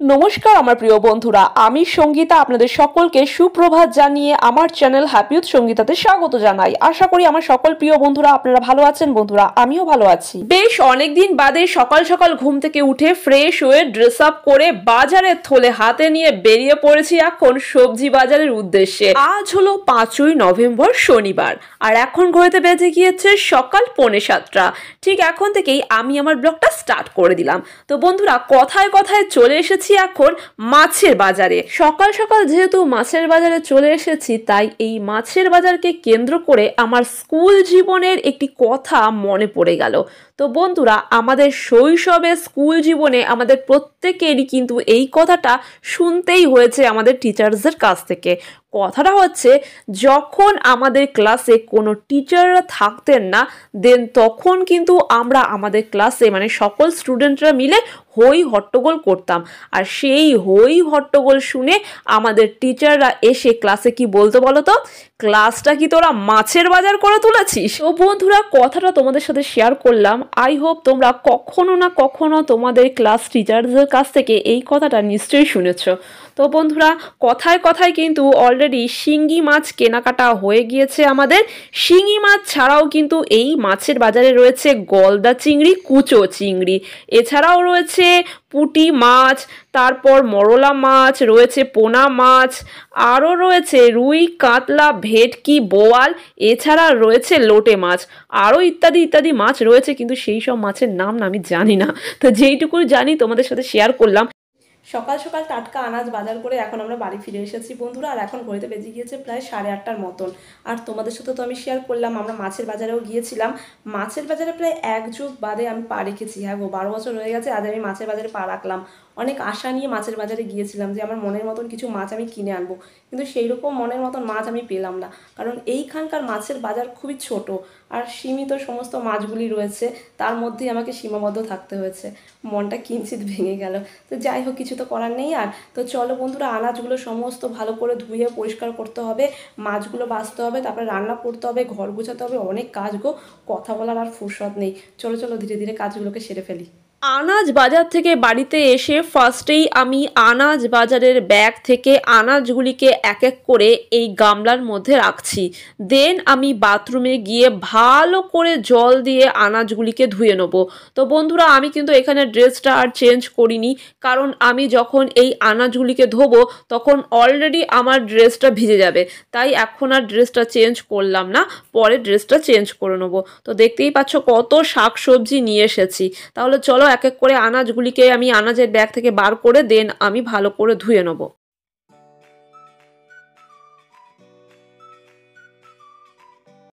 নমস্কার আমার প্রিয় বন্ধুরা, আমি সঙ্গীতা, আপনাদের সকলকে সুপ্রভাত জানিয়ে আমার চ্যানেল হ্যাপিউথ সঙ্গীতাতে স্বাগত জানাই। আশা করি আমার সকল প্রিয় বন্ধুরা, আপনারা ভালো আছেন বন্ধুরা? আমিও ভালো আছি। বেশ অনেকদিন বাদে সকাল সকাল ঘুম থেকে উঠে ফ্রেশ হয়ে ড্রেস আপ করে বাজারের থলে হাতে নিয়ে বেরিয়ে পড়েছি এখন সবজি বাজারের উদ্দেশ্যে। আজ হলো পাঁচই নভেম্বর শনিবার, আর এখন ঘড়িতে বেজে গিয়েছে সকাল পৌনে সাতটা। ঠিক এখন থেকেই আমি আমার ব্লগটা স্টার্ট করে দিলাম। তো বন্ধুরা, কথায় কথায় চলে এসেছি এখন মাছের বাজারে। সকাল সকাল যেহেতু মাছের বাজারে চলে এসেছি, তাই এই মাছের বাজারকে কেন্দ্র করে আমার স্কুল জীবনের একটি কথা মনে পড়ে গেল। তো বন্ধুরা, আমাদের শৈশবে স্কুল জীবনে আমাদের প্রত্যেকেরই কিন্তু এই কথাটা শুনতেই হয়েছে আমাদের টিচার্সদের কাছ থেকে। কথাটা হচ্ছে, যখন আমাদের ক্লাসে কোনো টিচাররা থাকতেন না দেন তখন কিন্তু আমরা আমাদের ক্লাসে মানে সকল স্টুডেন্টরা মিলে হই হট্টগোল করতাম। আর সেই হই হট্টগোল শুনে আমাদের টিচাররা এসে ক্লাসে কি বলতো বলো তো? ক্লাসটা কি তোরা মাছের বাজার করে তুলেছিস? ও বন্ধুরা, কথাটা তোমাদের সাথে শেয়ার করলাম। আই হোপ তোমরা কখনো না কখনো তোমাদের ক্লাস টিচারদের কাছ থেকে এই কথাটা নিশ্চয়ই শুনেছো। তো বন্ধুরা, কথায় কথায় কিন্তু অলরেডি শিঙ্গি মাছ কেনাকাটা হয়ে গিয়েছে আমাদের। শিঙি মাছ ছাড়াও কিন্তু এই মাছের বাজারে রয়েছে গলদা চিংড়ি, কুচো চিংড়ি। এছাড়াও রয়েছে পুটি মাছ, তারপর মরলা মাছ, রয়েছে পোনা মাছ, আরও রয়েছে রুই, কাতলা, ভেটকি, বোয়াল, এছাড়া রয়েছে লোটে মাছ। আরও ইত্যাদি ইত্যাদি মাছ রয়েছে, কিন্তু সেই সব মাছের নাম না আমি জানি না। তো যেইটুকু জানি, তোমাদের সাথে শেয়ার করলাম। সকাল সকাল টাটকা আনাজ বাজার করে এখন আমরা বাড়ি ফিরে এসেছি বন্ধুরা, আর এখন ঘড়িতে বেজে গিয়েছে প্রায় সাড়ে আটটার মতন। আর তোমাদের সাথে তো আমি শেয়ার করলাম, আমরা মাছের বাজারেও গিয়েছিলাম। মাছের বাজারে প্রায় এক যুগ বাদে আমি পা রেখেছি। হ্যাঁ গো, বারো বছর হয়ে গেছে, আজ আমি মাছের বাজারে পা রাখলাম। অনেক আশা নিয়ে মাছের বাজারে গিয়েছিলাম যে আমার মনের মতন কিছু মাছ আমি কিনে আনব। কিন্তু সেই রকম মনের মতন মাছ আমি পেলাম না। কারণ এইখানকার মাছের বাজার খুবই ছোট আর সীমিত সমস্ত মাছগুলি রয়েছে, তার মধ্যেই আমাকে সীমাবদ্ধ থাকতে হয়েছে। মনটা কিঞ্চিত ভেঙে গেল। তো যাই হোক, কিছু তো করার নেই আর। তো চলো বন্ধুরা, আনাজগুলো সমস্ত ভালো করে ধুয়ে পরিষ্কার করতে হবে, মাছগুলো বাছতে হবে, তারপরে রান্না করতে হবে, ঘর গোছাতে হবে, অনেক কাজ গো, কথা বলার আর ফুরসত নেই। চলো চলো, ধীরে ধীরে কাজগুলোকে সেরে ফেলি। আনাজ বাজার থেকে বাড়িতে এসে ফার্স্টেই আমি আনাজ বাজারের ব্যাগ থেকে আনাজগুলিকে এক এক করে এই গামলার মধ্যে রাখছি। দেন আমি বাথরুমে গিয়ে ভালো করে জল দিয়ে আনাজগুলিকে ধুয়ে নেব। তো বন্ধুরা, আমি কিন্তু এখানে ড্রেসটা আর চেঞ্জ করিনি, কারণ আমি যখন এই আনাজগুলিকে ধোবো, তখন অলরেডি আমার ড্রেসটা ভিজে যাবে। তাই এখন আর ড্রেসটা চেঞ্জ করলাম না, পরে ড্রেসটা চেঞ্জ করে নেব। তো দেখতেই পাচ্ছ কত শাক সবজি নিয়ে এসেছি। তাহলে চলো এক এক করে আনাজগুলিকে আমি আনাজের ব্যাগ থেকে বার করে দেন, আমি ভালো করে ধুয়ে নেব।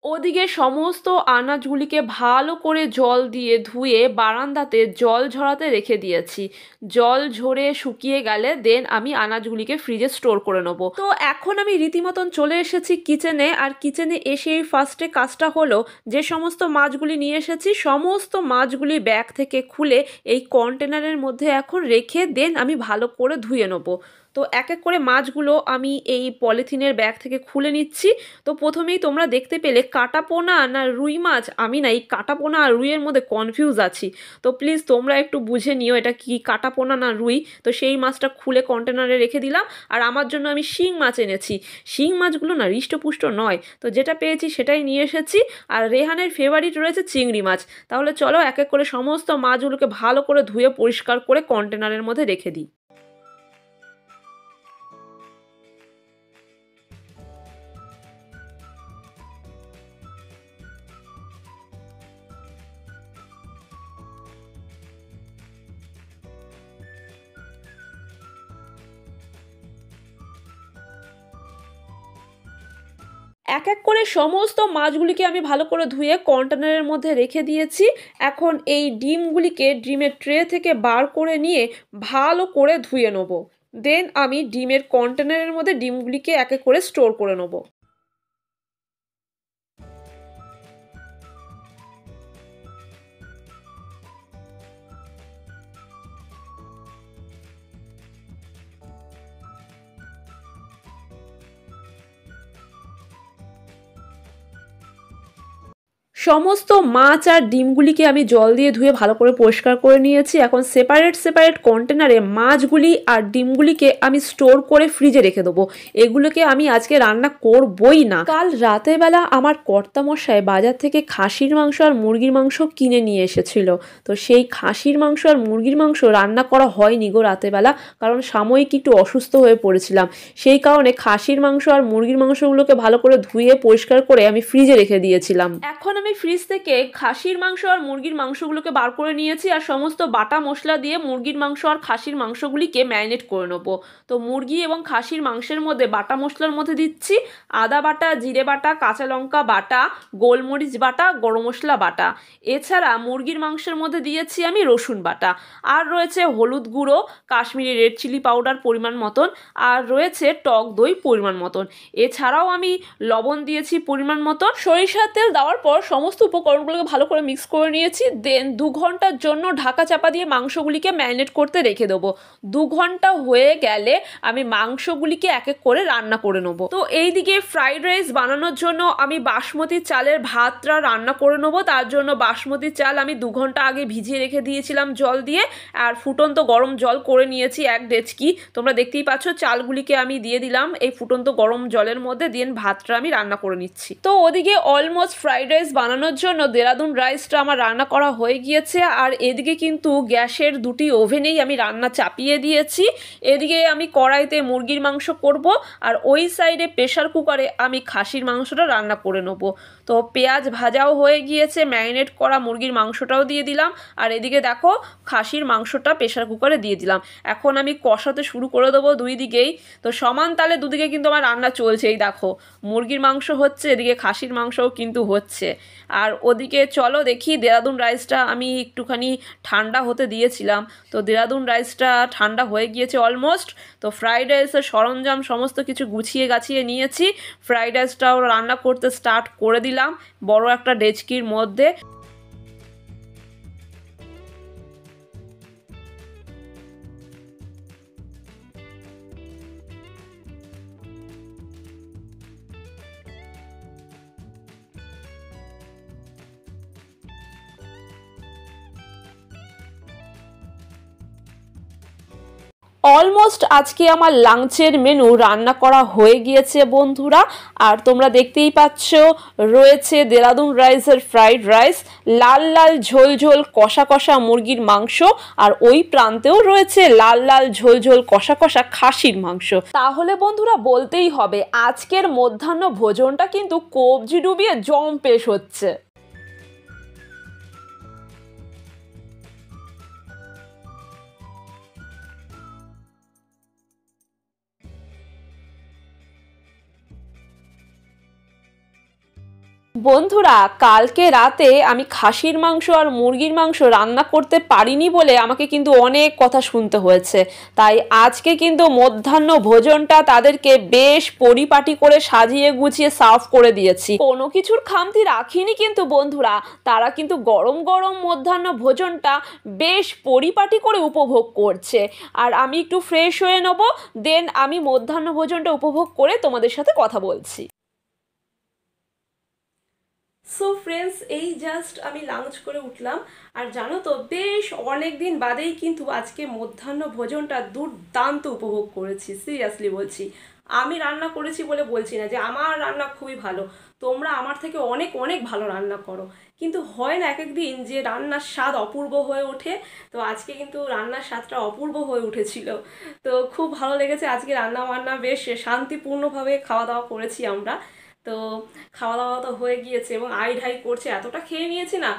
ওদিকে সমস্ত আনাজগুলিকে ভালো করে জল দিয়ে ধুয়ে বারান্দাতে জল ঝরাতে রেখে দিয়েছি। জল ঝরে শুকিয়ে গেলে দেন আমি আনাজগুলিকে ফ্রিজে স্টোর করে নেব। তো এখন আমি রীতিমতন চলে এসেছি কিচেনে আর কিচেনে এসেই ফার্স্টে কাজটা হলো যে সমস্ত মাছগুলি নিয়ে এসেছি, সমস্ত মাছগুলি ব্যাগ থেকে খুলে এই কন্টেনারের মধ্যে এখন রেখে দেন আমি ভালো করে ধুয়ে নেব। তো এক এক করে মাছগুলো আমি এই পলিথিনের ব্যাগ থেকে খুলে নিচ্ছি। তো প্রথমেই তোমরা দেখতে পেলে কাটা পোনা না রুই মাছ, আমি না এই কাটা পোনা আর রুইয়ের মধ্যে কনফিউজ আছি। তো প্লিজ তোমরা একটু বুঝে নিও এটা কি কাটা পোনা না রুই। তো সেই মাছটা খুলে কন্টেনারে রেখে দিলাম আর আমার জন্য আমি শিং মাছ এনেছি। শিং মাছগুলো না হৃষ্টপুষ্ট নয়। তো যেটা পেয়েছি সেটাই নিয়ে এসেছি। আর রেহানের ফেভারিট রয়েছে চিংড়ি মাছ। তাহলে চলো এক এক করে সমস্ত মাছগুলোকে ভালো করে ধুয়ে পরিষ্কার করে কন্টেনারের মধ্যে রেখে দিই। এক এক করে সমস্ত মাছগুলিকে আমি ভালো করে ধুয়ে কন্টেনারের মধ্যে রেখে দিয়েছি। এখন এই ডিমগুলিকে ডিমের ট্রে থেকে বার করে নিয়ে ভালো করে ধুয়ে নেব। দেন আমি ডিমের কন্টেনারের মধ্যে ডিমগুলিকে এক এক করে স্টোর করে নেব। সমস্ত মাছ আর ডিমগুলিকে আমি জল দিয়ে ধুয়ে ভালো করে পরিষ্কার করে নিয়েছি। এখন সেপারেট সেপারেট কন্টেনারে মাছগুলি আর ডিমগুলিকে আমি স্টোর করে ফ্রিজে রেখে দেবো। এগুলোকে আমি আজকে রান্না করবই না। কাল রাতের বেলা আমার কর্তামশাই বাজার থেকে খাসির মাংস আর মুরগির মাংস কিনে নিয়ে এসেছিল। তো সেই খাসির মাংস আর মুরগির মাংস রান্না করা হয়নি গো রাতেরবেলা কারণ সাময়িক একটু অসুস্থ হয়ে পড়েছিলাম। সেই কারণে খাসির মাংস আর মুরগির মাংসগুলোকে ভালো করে ধুয়ে পরিষ্কার করে আমি ফ্রিজে রেখে দিয়েছিলাম। এখন আমি ফ্রিজ থেকে খাসির মাংস আর মুরগির মাংসগুলোকে বার করে নিয়েছি আর সমস্ত বাটা মশলা দিয়ে মুরগির মাংস আর খাসির মাংসগুলিকে ম্যারিনেট করে নেব। তো মুরগি এবং খাসির মাংসের মধ্যে বাটা মশলার মধ্যে দিচ্ছি, আদা বাটা, জিরে বাটা, কাঁচা লঙ্কা বাটা, গোলমরিচ বাটা, গরম মশলা বাটা। এছাড়া মুরগির মাংসের মধ্যে দিয়েছি আমি রসুন বাটা। আর রয়েছে হলুদ গুঁড়ো, কাশ্মীরি রেড চিলি পাউডার পরিমাণ মতন, আর রয়েছে টক দই পরিমাণ মতন। এছাড়াও আমি লবণ দিয়েছি পরিমাণ মতন। সরিষার তেল দেওয়ার পর সমস্ত উপকরণগুলোকে ভালো করে মিক্স করে নিয়েছি দেন দু ঘণ্টার জন্য ঢাকা চাপা দিয়ে মাংসগুলিকে ম্যারিনেট করতে রেখে দেবো। দু ঘণ্টা হয়ে গেলে আমি মাংসগুলিকে এক এক করে রান্না করে নেব। তো এইদিকে ফ্রাইড রাইস বানানোর জন্য আমি বাসমতি চালের ভাতটা রান্না করে নেব। তার জন্য বাসমতি চাল আমি দু ঘণ্টা আগে ভিজিয়ে রেখে দিয়েছিলাম জল দিয়ে, আর ফুটন্ত গরম জল করে নিয়েছি এক ডেচকি। তোমরা দেখতেই পাচ্ছ চালগুলিকে আমি দিয়ে দিলাম, এই ফুটন্ত গরম জলের মধ্যে দিয়ে ভাতটা আমি রান্না করে নিচ্ছি। তো ওদিকে অলমোস্ট ফ্রাইড রাইস বানানোর জন্য দেরাদুন রাইসটা আমার রান্না করা হয়ে গিয়েছে, আর এদিকে কিন্তু গ্যাসের দুটি ওভেনেই আমি রান্না চাপিয়ে দিয়েছি। এদিকে আমি কড়াইতে মুরগির মাংস করব, আর ওই সাইডে প্রেশার কুকারে আমি খাসির মাংসটা রান্না করে নেব। তো পেঁয়াজ ভাজাও হয়ে গিয়েছে, ম্যারিনেট করা মুরগির মাংসটাও দিয়ে দিলাম। আর এদিকে দেখো, খাসির মাংসটা প্রেশার কুকারে দিয়ে দিলাম। এখন আমি কষাতে শুরু করে দেবো দুই দিকেই। তো সমান তালে দুদিকে কিন্তু আমার রান্না চলছে, এই দেখো। মুরগির মাংস হচ্ছে, এদিকে খাসির মাংসও কিন্তু হচ্ছে। আর ওদিকে চলো দেখি, দেরাদুন রাইসটা আমি একটুখানি ঠান্ডা হতে দিয়েছিলাম। তো দেরাদুন রাইসটা ঠান্ডা হয়ে গিয়েছে অলমোস্ট। তো ফ্রাইড রাইসের সরঞ্জাম সমস্ত কিছু গুছিয়ে গাছিয়ে নিয়েছি। ফ্রাইড রাইসটাও রান্না করতে স্টার্ট করে দিলাম। বড় একটা ডেচকির মধ্যে অলমোস্ট আজকে আমার লাঞ্চের মেনু রান্না করা হয়ে গিয়েছে বন্ধুরা। আর তোমরা দেখতেই পাচ্ছ, রয়েছে দেরাদুন রাইসের ফ্রাইড রাইস লাল লাল ঝোল ঝোল কষা কষা মুরগির মাংস, আর ওই প্রান্তেও রয়েছে লাল লাল ঝোল ঝোল কষা কষা খাসির মাংস। তাহলে বন্ধুরা বলতেই হবে, আজকের মধ্যাহ্ন ভোজনটা কিন্তু কবজি ডুবিয়ে জম পেশ হচ্ছে। বন্ধুরা, কালকে রাতে আমি খাসির মাংস আর মুরগির মাংস রান্না করতে পারিনি বলে আমাকে কিন্তু অনেক কথা শুনতে হয়েছে। তাই আজকে কিন্তু মধ্যাহ্ন ভোজনটা তাদেরকে বেশ পরিপাটি করে সাজিয়ে গুছিয়ে সার্ভ করে দিয়েছি। কোনো কিছুর খামতি রাখিনি কিন্তু বন্ধুরা, তারা কিন্তু গরম গরম মধ্যাহ্ন ভোজনটা বেশ পরিপাটি করে উপভোগ করছে। আর আমি একটু ফ্রেশ হয়ে নেব দেন আমি মধ্যাহ্ন ভোজনটা উপভোগ করে তোমাদের সাথে কথা বলছি। সো ফ্রেন্ডস এই জাস্ট আমি লাঞ্চ করে উঠলাম। আর জানো তো, বেশ অনেক দিন বাদেই কিন্তু আজকে মধ্যাহ্ন ভোজনটা দুর্দান্ত উপভোগ করেছি সিরিয়াসলি বলছি। আমি রান্না করেছি বলে বলছি না যে আমার রান্না খুবই ভালো। তোমরা আমার থেকে অনেক অনেক ভালো রান্না করো। কিন্তু হয় না এক এক দিন যে রান্নার স্বাদ অপূর্ব হয়ে ওঠে, তো আজকে কিন্তু রান্নার স্বাদটা অপূর্ব হয়ে উঠেছিল। তো খুব ভালো লেগেছে আজকে রান্না বান্না বেশ শান্তিপূর্ণভাবে খাওয়া দাওয়া করেছি আমরা। তো খাওয়া দাওয়া তো হয়ে গিয়েছে এবং আই ঢাই করছে, এতটা খেয়ে নিয়েছি না,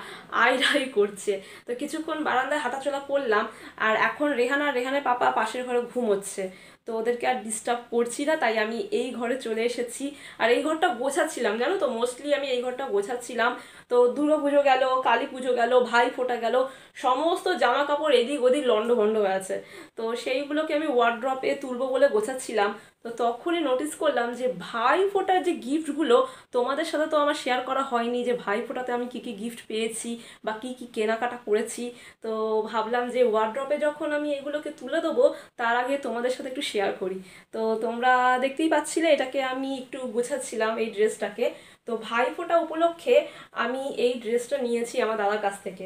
আই ঢাই করছে। তো কিছুক্ষণ বারান্দায় হাঁটাচলা করলাম আর এখন রেহানা, রেহানের পাপা পাশের ঘরে ঘুমোচ্ছে। তো ওদেরকে আর ডিস্টার্ব করছি না, তাই আমি এই ঘরে চলে এসেছি। আর এই ঘরটা গোছাচ্ছিলাম, জানো তো? মোস্টলি আমি এই ঘরটা গোছাচ্ছিলাম। তো দুর্গা পুজো গেল কালী পুজো গেল, ভাই ফোটা গেল, সমস্ত জামা কাপড় এদিক ওদিক লন্ডভন্ড হয়ে আছে। তো সেইগুলোকে আমি ওয়ার্ড্রপে তুলবো বলে গোছাচ্ছিলাম। তো তখনই নোটিস করলাম যে ভাই ফোটার যে গিফটগুলো তোমাদের সাথে তো আমার শেয়ার করা হয়নি যে ভাই ফোটাতে আমি কী কী গিফট পেয়েছি বা কী কী কেনাকাটা করেছি। তো ভাবলাম যে ওয়ার্ড্রপে যখন আমি এগুলোকে তুলে দেবো, তার আগে তোমাদের সাথে একটু শেয়ার করি। তো তোমরা দেখতেই পাচ্ছিলে, এটাকে আমি একটু গোছাচ্ছিলাম এই ড্রেসটাকে তো ভাইফোঁটা উপলক্ষে আমি এই ড্রেসটা নিয়েছি আমার দাদার কাছ থেকে।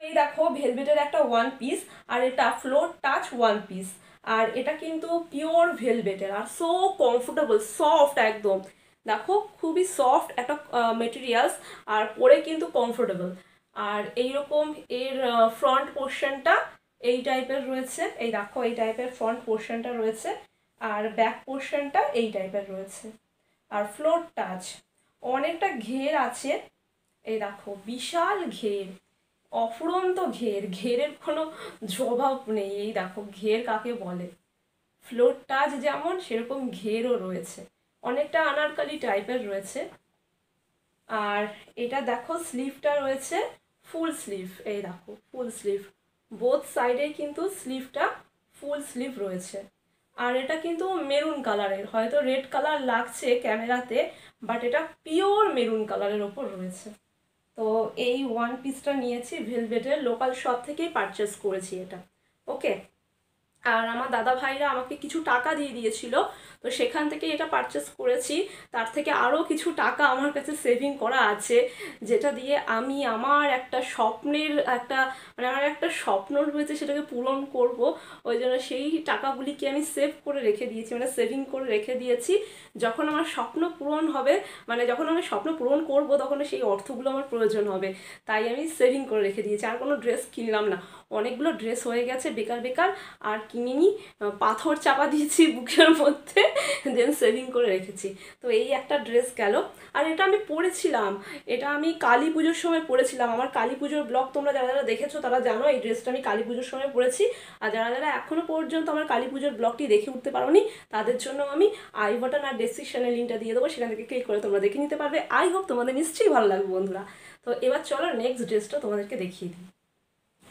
এই দেখো ভেলভেটের একটা ওয়ান পিস আর এটা ফ্লোর টাচ ওয়ান পিস আর এটা কিন্তু পিওর ভেলভেটের আর সো কমফোর্টেবল সফট একদম। দেখো খুবই সফট একটা মেটেরিয়ালস আর পরে কিন্তু কমফোর্টেবল আর এইরকম এর ফ্রন্ট পোর্শনটা এই টাইপের রয়েছে। এই দেখো এই টাইপের ফ্রন্ট পোর্শনটা রয়েছে। আর ব্যাক পোর্শনটা এই টাইপের রয়েছে। আর ফ্লোর টাচ অনেকটা ঘের আছে। এই দেখো, বিশাল ঘের, অফুরন্ত ঘের। ঘেরের কোনো জবাব নেই। এই দেখো, ঘের কাকে বলে? ফ্লোর টাচ যেমন, সেরকম ঘেরও রয়েছে। অনেকটা আনারকালি টাইপের রয়েছে। আর এটা দেখো স্লিভটা রয়েছে ফুল স্লিভ এই দেখো ফুল স্লিভ বোথ সাইডে কিন্তু স্লিভটা ফুল স্লিভ রয়েছে। আর এটা কিন্তু মেরুন কালারের, হয়তো রেড কালার লাগছে ক্যামেরাতে বাট এটা পিওর মেরুন কালারের ওপর রয়েছে। তো এই ওয়ান পিসটা নিয়েছি ভেলভেটের লোকাল শপ থেকেই পারচেস করেছি এটা। ওকে আর আমার দাদা ভাইরা আমাকে কিছু টাকা দিয়ে দিয়েছিল, তো সেখান থেকে এটা পারচেস করেছি। তার থেকে আরও কিছু টাকা আমার কাছে সেভিং করা আছে, যেটা দিয়ে আমি আমার একটা স্বপ্নের একটা মানে আমার একটা স্বপ্ন রয়েছে সেটাকে পূরণ করব। ওই জন্য সেই টাকাগুলিকে আমি সেভ করে রেখে দিয়েছি মানে সেভিং করে রেখে দিয়েছি। যখন আমার স্বপ্ন পূরণ হবে মানে যখন আমি স্বপ্ন পূরণ করব, তখন সেই অর্থগুলো আমার প্রয়োজন হবে। তাই আমি সেভিং করে রেখে দিয়েছি, আর কোনো ড্রেস কিনলাম না। অনেকগুলো ড্রেস হয়ে গেছে বেকার বেকার, আর কিনিনি পাথর চাপা দিয়েছি বুকের মধ্যে দেন সেভিং করে রেখেছি। তো এই একটা ড্রেস গেল। আর এটা আমি পরেছিলাম। এটা আমি কালী পুজোর সময় পরেছিলাম। আমার কালী পুজোর ব্লগ তোমরা যারা যারা দেখেছ তারা জানো এই ড্রেসটা আমি কালী পুজোর সময় পরেছি। আর যারা যারা এখনও পর্যন্ত আমার কালী পুজোর ব্লগটি দেখে উঠতে পারোনি, তাদের জন্য আমি আই বাটন আর ডেসক্রিপশনের লিঙ্কটা দিয়ে দেবো। সেখান থেকে ক্লিক করে তোমরা দেখে নিতে পারবে। আই হোপ তোমাদের নিশ্চয়ই ভালো লাগবে বন্ধুরা। তো এবার চলো নেক্সট ড্রেসটা তোমাদেরকে দেখিয়ে দিই।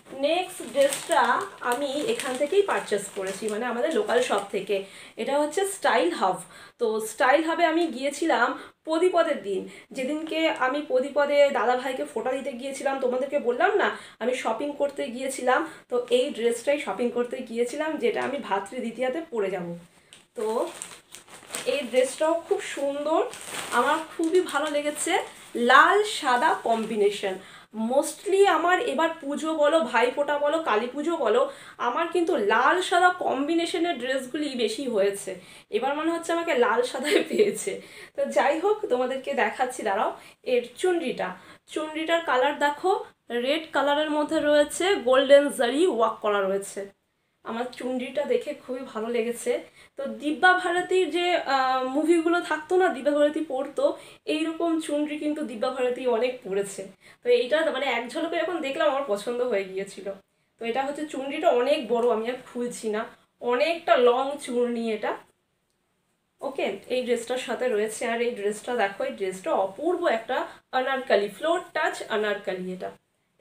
নেক্সট ড্রেসটা আমি এখান থেকেই পারচেস করেছি মানে আমাদের লোকাল শপ থেকে। এটা হচ্ছে স্টাইল হাব তো স্টাইল হাবে আমি গিয়েছিলাম প্রদীপদের দিন। যেদিনকে আমি প্রদীপদে দাদা ভাইকে ফোটা দিতে গিয়েছিলাম, তোমাদেরকে বললাম না, আমি শপিং করতে গিয়েছিলাম, তো এই ড্রেসটাই শপিং করতে গিয়েছিলাম, যেটা আমি ভাতৃ দ্বিতীয়াতে পরে যাব। তো এই ড্রেসটাও খুব সুন্দর, আমার খুবই ভালো লেগেছে। লাল সাদা কম্বিনেশন মোস্টলি আমার এবার পুজো বলো, ভাইফোঁটা বলো, কালী পুজো বলো, আমার কিন্তু লাল সাদা কম্বিনেশনের ড্রেসগুলি বেশি হয়েছে। এবার মনে হচ্ছে আমাকে লাল সাদায় পেয়েছে। তো যাই হোক, তোমাদেরকে দেখাচ্ছি, দাঁড়াও, এর চুনরিটা। চুনরিটার কালার দেখো রেড কালারের মধ্যে রয়েছে গোল্ডেন জারি ওয়াক করা রয়েছে। আমার চুনরিটা দেখে খুবই ভালো লেগেছে। তো দিব্যা ভারতীর যে মুভিগুলো থাকতো না, দিব্যা ভারতী পড়তো, এইরকম চুনরি কিন্তু দিব্যা ভারতী অনেক পড়েছে। তো এইটা মানে এক ঝলকে যখন দেখলাম আমার পছন্দ হয়ে গিয়েছিল। তো এটা হচ্ছে চুনরিটা অনেক বড়, আমি আর খুলছি না। অনেকটা লং চুনরি এটা। ওকে, এই ড্রেসটার সাথে রয়েছে। আর এই ড্রেসটা দেখো, এই ড্রেসটা অপূর্ব একটা আনারকালি ফ্লোর টাচ আনারকালি এটা।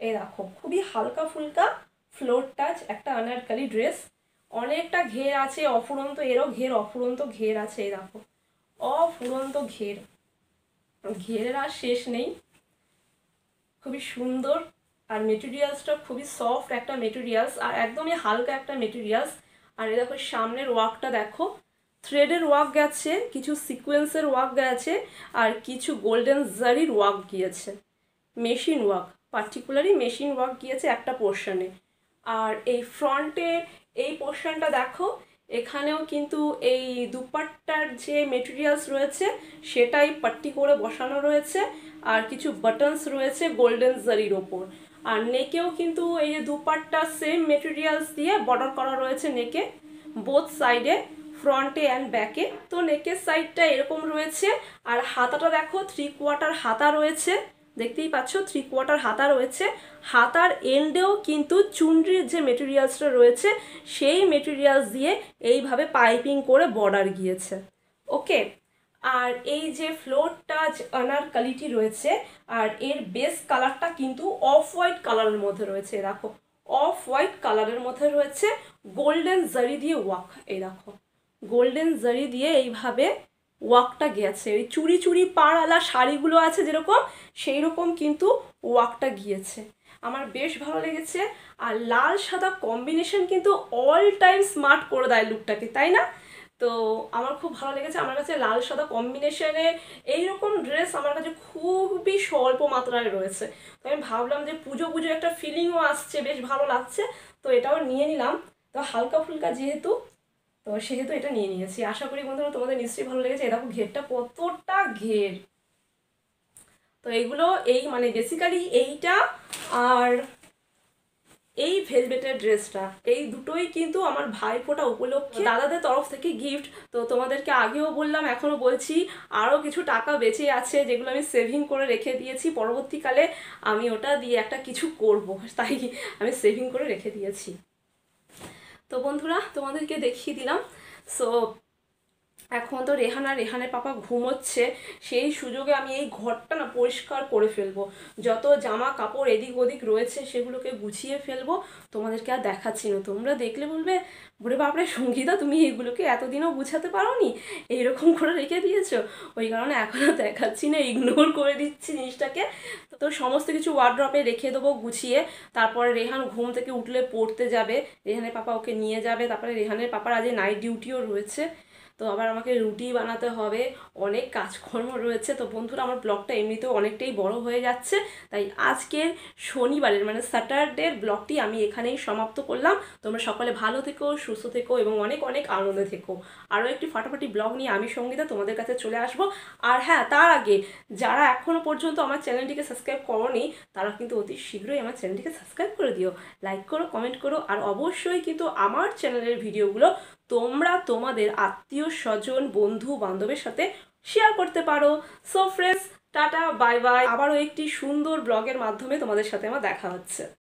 এই দেখো, খুবই হালকা ফুলকা ফ্লোর টাচ একটা আনারকালি ড্রেস অনেকটা ঘের আছে, অফুরন্ত এরও ঘের, অফুরন্ত ঘের আছে এই দেখো। অফুরন্ত ঘের। ঘেরের আর শেষ নেই। খুবই সুন্দর আর মেটেরিয়ালসটা খুবই সফট একটা মেটেরিয়ালস আর একদমই হালকা একটা মেটেরিয়ালস আর এ দেখো সামনের ওয়ার্কটা দেখো। থ্রেডের ওয়ার্ক গেছে, কিছু সিকোয়েন্সের ওয়ার্ক গেছে আর কিছু গোল্ডেন জারির ওয়ার্ক গিয়েছে। মেশিন ওয়ার্ক পার্টিকুলারই মেশিন ওয়ার্ক গিয়েছে একটা পোর্শনে আর এই ফ্রন্টে এই পোর্শনটা দেখো, এখানেও কিন্তু এই দুপাট্টার যে মেটেরিয়ালস রয়েছে, সেটাই পাট্টি করে বসানো রয়েছে আর কিছু বাটনস রয়েছে গোল্ডেন জারির ওপর। আর নেকেও কিন্তু এই যে দুপাট্টা সেম মেটেরিয়ালস দিয়ে বর্ডার করা রয়েছে নেকে বোথ সাইডে ফ্রন্টে অ্যান্ড ব্যাকে তো নেকের সাইডটা এরকম রয়েছে, আর হাতাটা দেখো থ্রি কোয়ার্টার হাতা রয়েছে। দেখতেই পাচ্ছ থ্রি কোয়ার্টার হাতা রয়েছে। হাতার এন্ডেও কিন্তু চুনরির যে মেটেরিয়ালসটা রয়েছে, সেই মেটেরিয়ালস দিয়ে এইভাবে পাইপিং করে বর্ডার গিয়েছে। ওকে আর এই যে ফ্লোর টাচ আনার কালিটি রয়েছে, আর এর বেস কালারটা কিন্তু অফ হোয়াইট কালারের মধ্যে রয়েছে দেখো। অফ হোয়াইট কালারের মধ্যে রয়েছে গোল্ডেন জারি দিয়ে ওয়াক এই দেখো। গোল্ডেন জারি দিয়ে এইভাবে ওয়াকটা গিয়েছে। ওই চুরি চুরি পাড়ালা শাড়িগুলো আছে যেরকম সেই রকম কিন্তু ওয়াকটা গিয়েছে। আমার বেশ ভালো লেগেছে। আর লাল সাদা কম্বিনেশন কিন্তু অল টাইম স্মার্ট করে দেয় লুকটাকে তাই না? তো আমার খুব ভালো লেগেছে। আমার কাছে লাল সাদা কম্বিনেশনে এইরকম ড্রেস আমার কাছে খুবই স্বল্প মাত্রায় রয়েছে। তো আমি ভাবলাম যে পুজো পুজো একটা ফিলিংও আসছে, বেশ ভালো লাগছে। তো এটাও নিয়ে নিলাম। তো হালকা ফুলকা যেহেতু তো সেহেতু এটা নিয়ে নিয়েছি। আশা করি বন্ধুরা তোমাদের নিশ্চয়ই ভালো লেগেছে। এরকম ঘেরটা কতটা ঘের। তো এইগুলো এই মানে বেসিক্যালি এইটা আর এই ভেলভেটের ড্রেসটা। এই দুটোই কিন্তু আমার ভাইফোঁটা উপলক্ষে দাদাদের তরফ থেকে গিফট তো তোমাদেরকে আগেও বললাম, এখনও বলছি, আরও কিছু টাকা বেঁচে আছে যেগুলো আমি সেভিং করে রেখে দিয়েছি। পরবর্তীকালে আমি ওটা দিয়ে একটা কিছু করব। তাই আমি সেভিং করে রেখে দিয়েছি। তো বন্ধুরা তোমাদেরকে দেখিয়ে দিলাম। সো এখন তো রেহানা, রেহানের পাপা ঘুমোচ্ছে, সেই সুযোগে আমি এই ঘরটা না পরিষ্কার করে ফেলব। যত জামা কাপড় এদিক ওদিক রয়েছে, সেগুলোকে গুছিয়ে ফেলব। তোমাদেরকে আর দেখাচ্ছি না। তোমরা দেখলে বলবে বলে বাপরে, সঙ্গীতা, তুমি এইগুলোকে এতদিনও বুঝাতে পারো নি এইরকম করে রেখে দিয়েছ? ওই কারণে এখনও দেখাচ্ছি না ইগনোর করে দিচ্ছি জিনিসটাকে। তো সমস্ত কিছু ওয়ার্ড্রপে রেখে দেবো গুছিয়ে। তারপরে রেহান ঘুম থেকে উঠলে পড়তে যাবে। রেহানের পাপা ওকে নিয়ে যাবে। তারপরে রেহানের পাপার আজ নাইট ডিউটিও রয়েছে। তো আবার আমাকে রুটি বানাতে হবে। অনেক কাজকর্ম রয়েছে। তো বন্ধুরা, আমার ব্লগটা এমনিতেও অনেকটাই বড় হয়ে যাচ্ছে। তাই আজকের শনিবারের মানে স্যাটারডের ব্লগটি আমি এখানেই সমাপ্ত করলাম। তোমরা সকলে ভালো থেকো, সুস্থ থেকো এবং অনেক অনেক আনন্দে থেকো। আরও একটি ফাটাফাটি ব্লগ নিয়ে আমি সঙ্গীতা তোমাদের কাছে চলে আসব। আর হ্যাঁ তার আগে যারা এখনও পর্যন্ত আমার চ্যানেলটিকে সাবস্ক্রাইব করনি, তারা কিন্তু অতি শীঘ্রই আমার চ্যানেলটিকে সাবস্ক্রাইব করে দিও। লাইক করো, কমেন্ট করো, আর অবশ্যই কিন্তু আমার চ্যানেলের ভিডিওগুলো তোমরা তোমাদের আত্মীয় স্বজন, বন্ধু বান্ধবের সাথে শেয়ার করতে পারো। So friends tata bye bye আবারও একটি সুন্দর ব্লগের মাধ্যমে তোমাদের সাথে আমার দেখা হচ্ছে।